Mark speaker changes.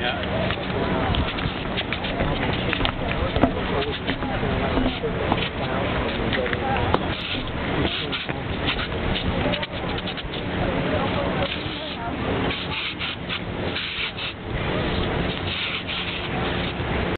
Speaker 1: Yeah.